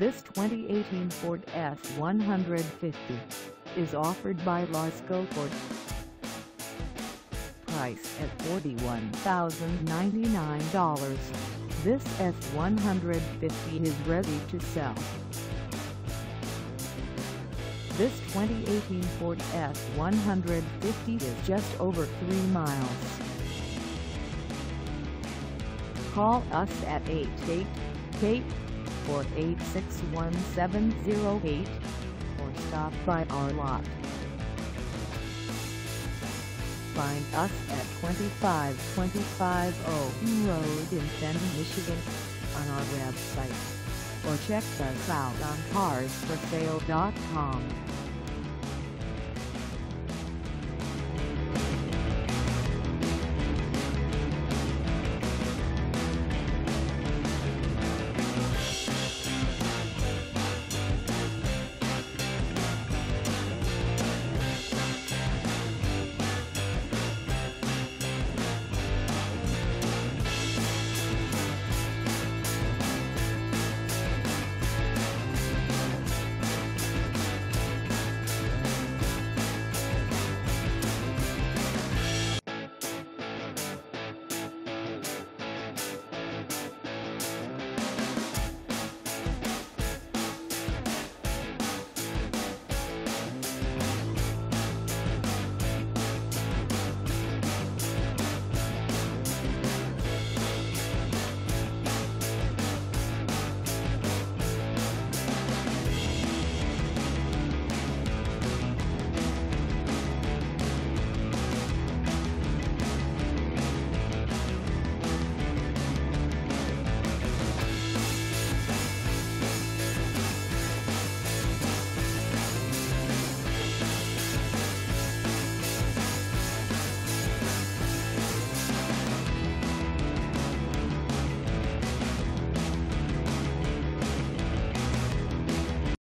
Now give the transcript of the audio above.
This 2018 Ford F-150 is offered by Lasco Ford. Price at $41,099. This F-150 is ready to sell. This 2018 Ford F-150 is just over 3 miles. Call us at 888-486-1708 or stop by our lot. Find us at 2525 Owen Road in Fenton, Michigan on our website or check us out on carsforsale.com.